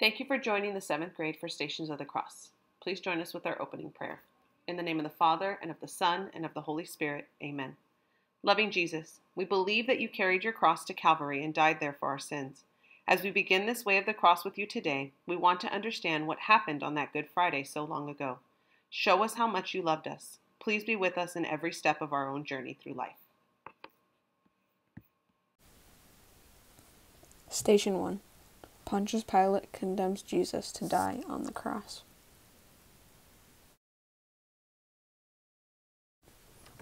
Thank you for joining the seventh grade for Stations of the Cross. Please join us with our opening prayer. In the name of the Father, and of the Son, and of the Holy Spirit, amen. Loving Jesus, we believe that you carried your cross to Calvary and died there for our sins. As we begin this way of the cross with you today, we want to understand what happened on that Good Friday so long ago. Show us how much you loved us. Please be with us in every step of our own journey through life. Station 1 Pontius Pilate condemns Jesus to die on the cross.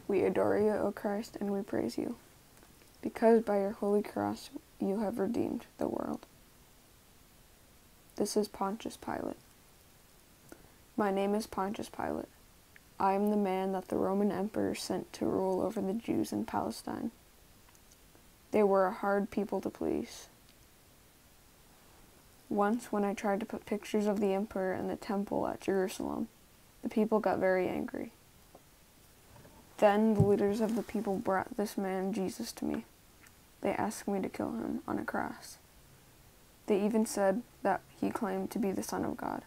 We adore you, O Christ, and we praise you, because by your holy cross you have redeemed the world. This is Pontius Pilate. My name is Pontius Pilate. I am the man that the Roman emperor sent to rule over the Jews in Palestine. They were a hard people to please. Once, when I tried to put pictures of the emperor in the temple at Jerusalem, the people got very angry. Then the leaders of the people brought this man Jesus to me. They asked me to kill him on a cross. They even said that he claimed to be the Son of God.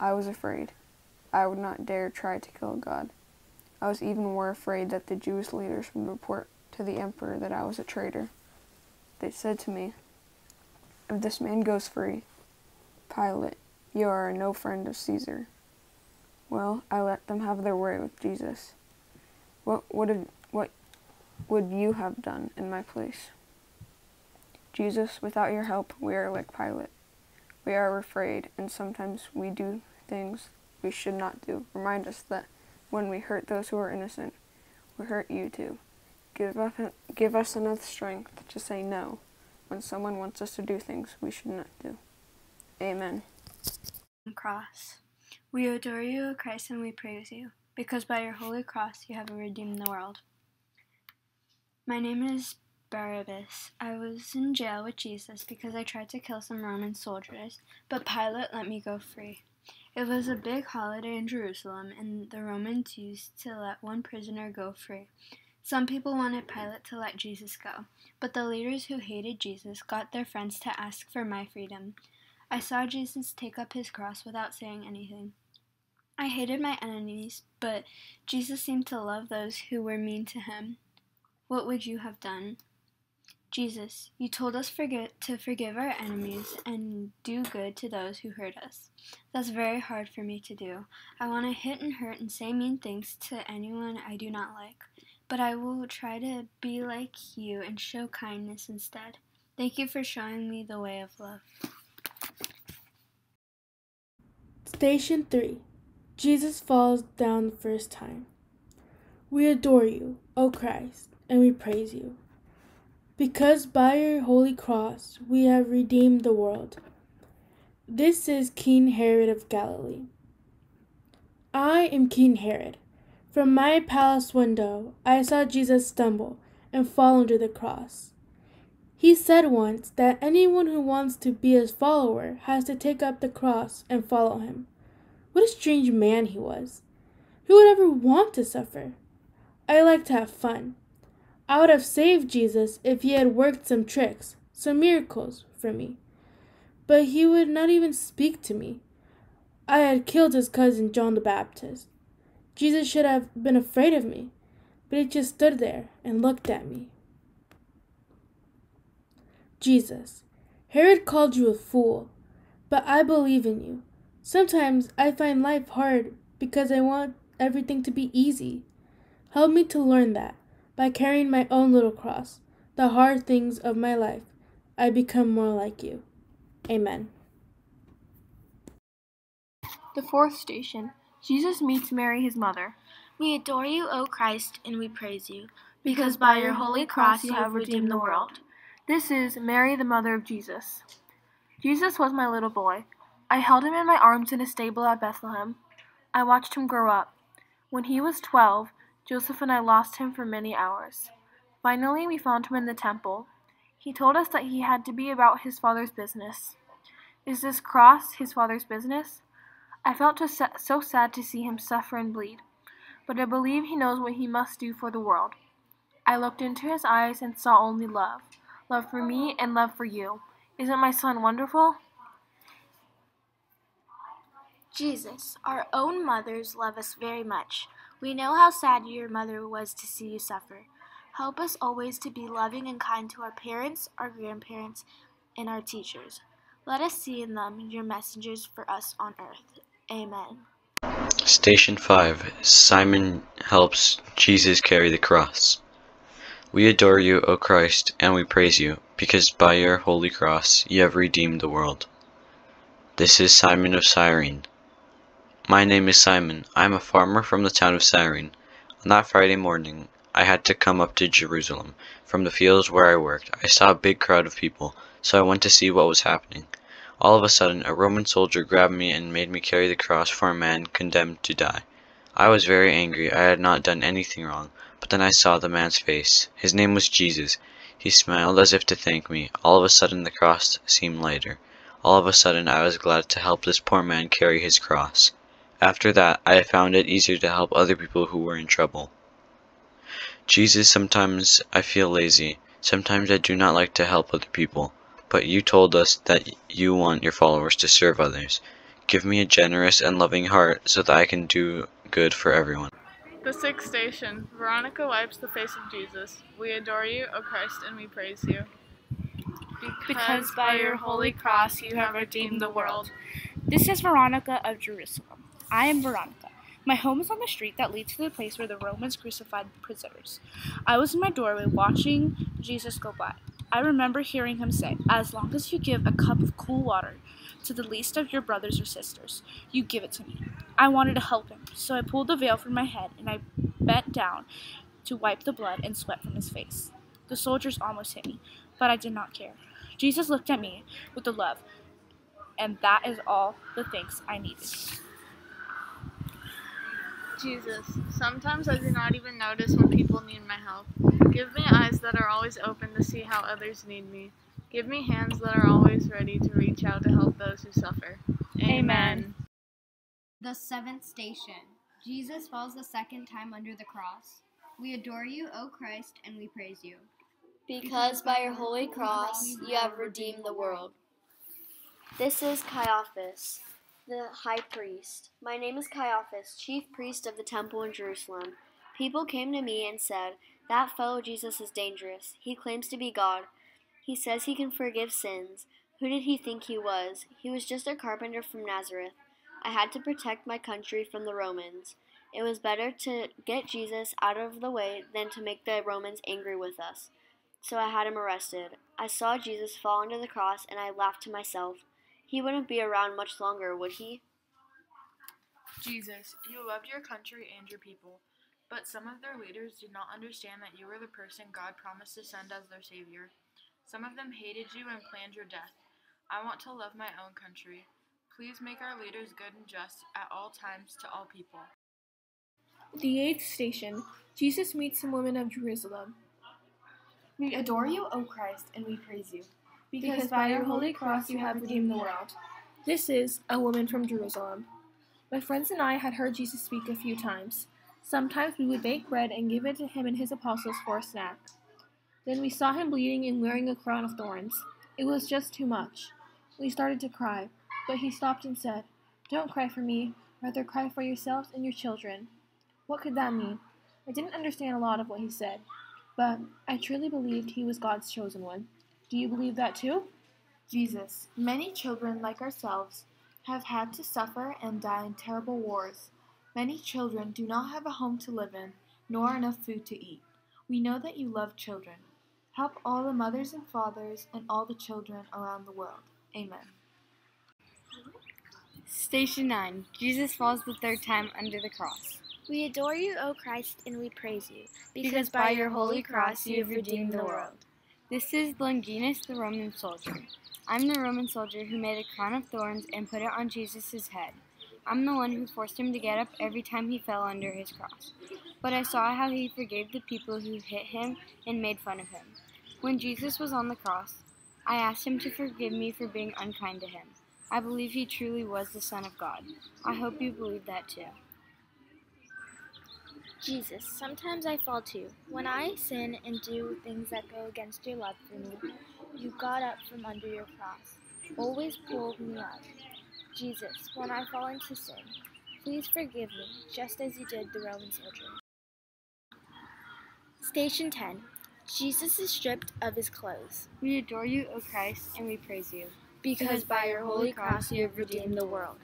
I was afraid. I would not dare try to kill God. I was even more afraid that the Jewish leaders would report to the emperor that I was a traitor. They said to me, if this man goes free, Pilate, you are no friend of Caesar. Well, I let them have their way with Jesus. What would have, what would you have done in my place? Jesus, without your help, we are like Pilate. We are afraid, and sometimes we do things we should not do. Remind us that when we hurt those who are innocent, we hurt you too. Give us, give us enough strength to say no when someone wants us to do things we should not do. Amen. Cross. We adore you, O Christ, and we praise you, because by your holy cross you have redeemed the world. My name is Barabbas. I was in jail with Jesus because I tried to kill some Roman soldiers, but Pilate let me go free. It was a big holiday in Jerusalem, and the Romans used to let one prisoner go free. Some people wanted Pilate to let Jesus go, but the leaders who hated Jesus got their friends to ask for my freedom. I saw Jesus take up his cross without saying anything. I hated my enemies, but Jesus seemed to love those who were mean to him. What would you have done? Jesus, you told us forget to forgive our enemies and do good to those who hurt us. That's very hard for me to do. I want to hit and hurt and say mean things to anyone I do not like but I will try to be like you and show kindness instead. Thank you for showing me the way of love. Station 3 Jesus falls down the first time. We adore you, O Christ, and we praise you. Because by your holy cross we have redeemed the world. This is King Herod of Galilee. I am King Herod. From my palace window, I saw Jesus stumble and fall under the cross. He said once that anyone who wants to be his follower has to take up the cross and follow him. What a strange man he was. Who would ever want to suffer? I like to have fun. I would have saved Jesus if he had worked some tricks, some miracles for me. But he would not even speak to me. I had killed his cousin John the Baptist. Jesus should have been afraid of me, but he just stood there and looked at me. Jesus, Herod called you a fool, but I believe in you. Sometimes I find life hard because I want everything to be easy. Help me to learn that by carrying my own little cross, the hard things of my life, I become more like you. Amen. The fourth station Jesus meets Mary, his mother. We adore you, O Christ, and we praise you, because by your holy cross you have redeemed the world. This is Mary, the mother of Jesus. Jesus was my little boy. I held him in my arms in a stable at Bethlehem. I watched him grow up. When he was twelve, Joseph and I lost him for many hours. Finally, we found him in the temple. He told us that he had to be about his father's business. Is this cross his father's business? I felt so sad to see him suffer and bleed, but I believe he knows what he must do for the world. I looked into his eyes and saw only love love for me and love for you. Isn't my son wonderful? Jesus, our own mothers love us very much. We know how sad your mother was to see you suffer. Help us always to be loving and kind to our parents, our grandparents, and our teachers. Let us see in them your messengers for us on earth. Amen. Station 5 Simon helps Jesus carry the cross. We adore you, O Christ, and we praise you, because by your holy cross you have redeemed the world. This is Simon of Cyrene. My name is Simon. I am a farmer from the town of Cyrene. On that Friday morning, I had to come up to Jerusalem. From the fields where I worked, I saw a big crowd of people, so I went to see what was happening. All of a sudden, a Roman soldier grabbed me and made me carry the cross for a man condemned to die. I was very angry. I had not done anything wrong. But then I saw the man's face. His name was Jesus. He smiled as if to thank me. All of a sudden, the cross seemed lighter. All of a sudden, I was glad to help this poor man carry his cross. After that, I found it easier to help other people who were in trouble. Jesus, sometimes I feel lazy. Sometimes I do not like to help other people. But you told us that you want your followers to serve others. Give me a generous and loving heart so that I can do good for everyone. The sixth station Veronica wipes the face of Jesus. We adore you, O Christ, and we praise you. Because by your holy cross you have redeemed the world. This is Veronica of Jerusalem. I am Veronica. My home is on the street that leads to the place where the Romans crucified the prisoners. I was in my doorway watching Jesus go by. I remember hearing him say, As long as you give a cup of cool water to the least of your brothers or sisters, you give it to me. I wanted to help him, so I pulled the veil from my head and I bent down to wipe the blood and sweat from his face. The soldiers almost hit me, but I did not care. Jesus looked at me with the love, and that is all the thanks I needed. Jesus, sometimes I do not even notice when people need my help. Give me eyes that are always open to see how others need me. Give me hands that are always ready to reach out to help those who suffer. Amen. The seventh station. Jesus falls the second time under the cross. We adore you, O Christ, and we praise you. Because by your holy cross you have redeemed the world. This is Caiaphas, the high priest. My name is Caiaphas, chief priest of the temple in Jerusalem. People came to me and said, That fellow Jesus is dangerous. He claims to be God. He says he can forgive sins. Who did he think he was? He was just a carpenter from Nazareth. I had to protect my country from the Romans. It was better to get Jesus out of the way than to make the Romans angry with us. So I had him arrested. I saw Jesus fall under the cross and I laughed to myself. He wouldn't be around much longer, would he? Jesus, you loved your country and your people, but some of their leaders did not understand that you were the person God promised to send as their Savior. Some of them hated you and planned your death. I want to love my own country. Please make our leaders good and just at all times to all people. The eighth station Jesus meets some women of Jerusalem. We adore you, O Christ, and we praise you, because, by your holy cross you have redeemed the world. This is a woman from Jerusalem. My friends and I had heard Jesus speak a few times. Sometimes we would bake bread and give it to him and his apostles for a snack. Then we saw him bleeding and wearing a crown of thorns. It was just too much. We started to cry, but he stopped and said, Don't cry for me, rather cry for yourselves and your children. What could that mean? I didn't understand a lot of what he said, but I truly believed he was God's chosen one. Do you believe that too? Jesus, many children like ourselves have had to suffer and die in terrible wars. Many children do not have a home to live in, nor enough food to eat. We know that you love children. Help all the mothers and fathers and all the children around the world. Amen. Station 9 Jesus falls the third time under the cross. We adore you, O Christ, and we praise you, because, because by your holy cross you have redeemed the world. This is Longinus, the Roman soldier. I'm the Roman soldier who made a crown of thorns and put it on Jesus' head. I'm the one who forced him to get up every time he fell under his cross. But I saw how he forgave the people who hit him and made fun of him. When Jesus was on the cross, I asked him to forgive me for being unkind to him. I believe he truly was the Son of God. I hope you believe that too. Jesus, sometimes I fall too. When I sin and do things that go against your love for me, you got up from under your cross. Always pulled me up. Jesus, when I fall into sin, please forgive me, just as you did the Roman soldier. Station 10. Jesus is stripped of his clothes. We adore you, O Christ, and we praise you. Because by your holy cross you have redeemed the world.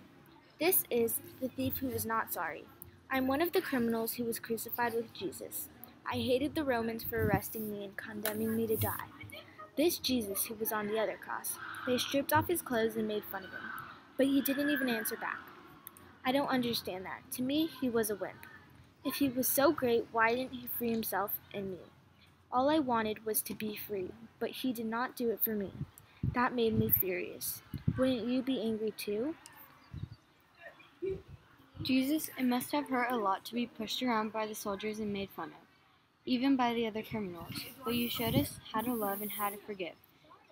This is the thief who is not sorry. I'm one of the criminals who was crucified with Jesus. I hated the Romans for arresting me and condemning me to die. This Jesus who was on the other cross, they stripped off his clothes and made fun of him, but he didn't even answer back. I don't understand that. To me, he was a wimp. If he was so great, why didn't he free himself and me? All I wanted was to be free, but he did not do it for me. That made me furious. Wouldn't you be angry too? Jesus, it must have hurt a lot to be pushed around by the soldiers and made fun of, even by the other criminals. But you showed us how to love and how to forgive.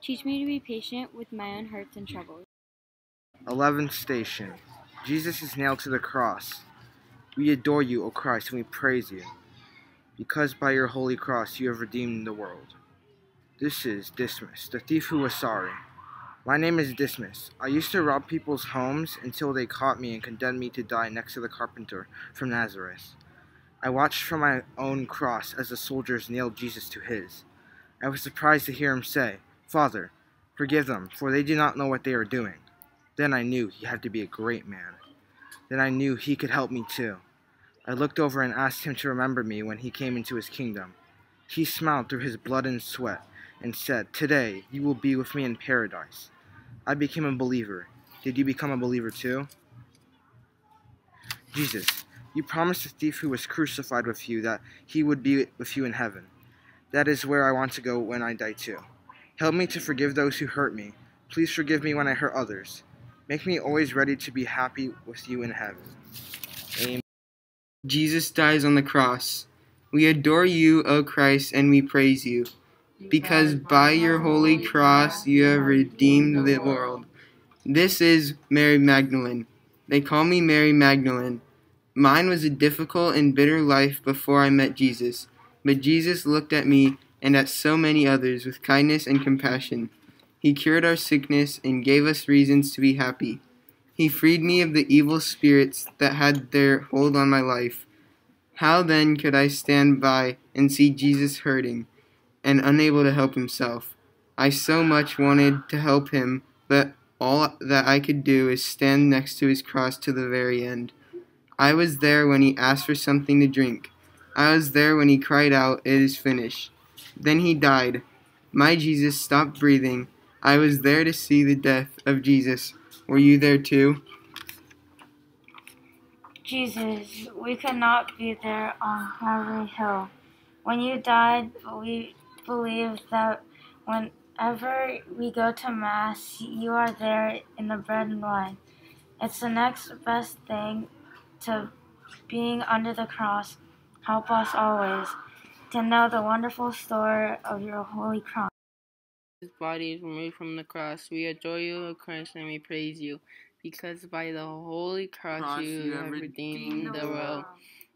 Teach me to be patient with my own hurts and troubles. 11th station. Jesus is nailed to the cross. We adore you, O Christ, and we praise you, because by your holy cross you have redeemed the world. This is Dismas, the thief who was sorry. My name is Dismas. I used to rob people's homes until they caught me and condemned me to die next to the carpenter from Nazareth. I watched from my own cross as the soldiers nailed Jesus to his. I was surprised to hear him say, Father, forgive them, for they do not know what they are doing. Then I knew he had to be a great man. Then I knew he could help me too. I looked over and asked him to remember me when he came into his kingdom. He smiled through his blood and sweat and said, Today you will be with me in paradise. I became a believer. Did you become a believer too? Jesus, you promised the thief who was crucified with you that he would be with you in heaven. That is where I want to go when I die too. Help me to forgive those who hurt me. Please forgive me when I hurt others. Make me always ready to be happy with you in heaven. Amen. Jesus dies on the cross. We adore you, O Christ, and we praise you, because by your holy cross you have redeemed the world. This is Mary Magdalene. They call me Mary Magdalene. Mine was a difficult and bitter life before I met Jesus, but Jesus looked at me and at so many others with kindness and compassion. He cured our sickness and gave us reasons to be happy. He freed me of the evil spirits that had their hold on my life. How then could I stand by and see Jesus hurting and unable to help himself? I so much wanted to help him, but all that I could do is stand next to his cross to the very end. I was there when he asked for something to drink. I was there when he cried out, It is finished. Then he died. My Jesus stopped breathing. I was there to see the death of Jesus. Were you there too? Jesus, we could not be there on Calvary Hill. When you died, we believe that whenever we go to Mass, you are there in the bread and wine. It's the next best thing to being under the cross. Help us always to know the wonderful story of your holy cross. His body is removed from the cross. We adore you, O Christ, and we praise you, because by the holy cross, Cross, you, you have have redeemed redeemed the the world. world.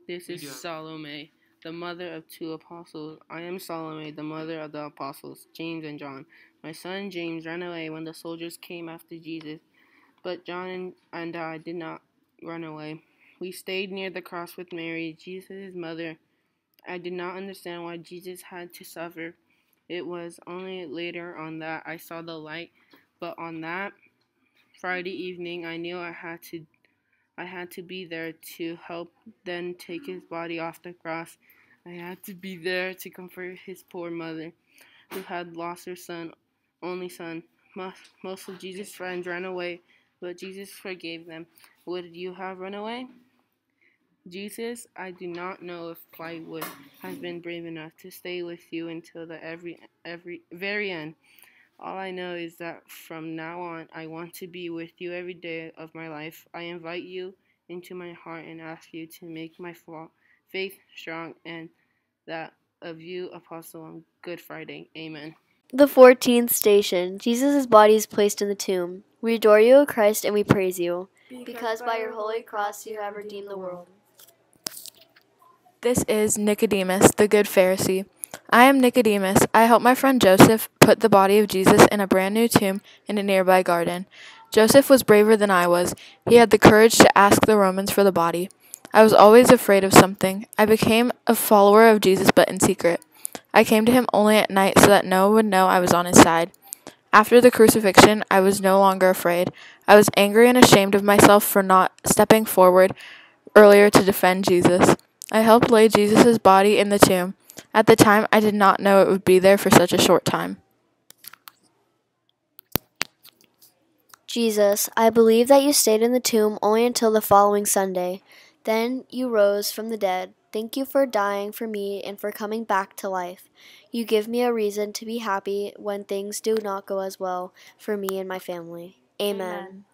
This is You do. Salome, the mother of two apostles. I am Salome, the mother of the apostles, James and John. My son James ran away when the soldiers came after Jesus, but John and, I did not run away. We stayed near the cross with Mary, Jesus' mother. I did not understand why Jesus had to suffer. It was only later on that I saw the light, but on that Friday evening I knew I had to I had to be there to help then take his body off the cross. I had to be there to comfort his poor mother who had lost her son, only son. Most, of Jesus' friends ran away, but Jesus forgave them. Would you have run away? Jesus, I do not know if would have been brave enough to stay with you until the every every very end. All I know is that from now on I want to be with you every day of my life. I invite you into my heart and ask you to make my faith strong and that of you, Apostle, on Good Friday. Amen. The 14th station. Jesus' body is placed in the tomb. We adore you, O Christ, and we praise you, because by your holy cross you have redeemed the world. This is Nicodemus, the good Pharisee. I am Nicodemus. I helped my friend Joseph put the body of Jesus in a brand new tomb in a nearby garden. Joseph was braver than I was. He had the courage to ask the Romans for the body. I was always afraid of something. I became a follower of Jesus, but in secret. I came to him only at night so that no one would know I was on his side. After the crucifixion, I was no longer afraid. I was angry and ashamed of myself for not stepping forward earlier to defend Jesus. I helped lay Jesus' body in the tomb. At the time, I did not know it would be there for such a short time. Jesus, I believe that you stayed in the tomb only until the following Sunday. Then you rose from the dead. Thank you for dying for me and for coming back to life. You give me a reason to be happy when things do not go as well for me and my family. Amen. Amen.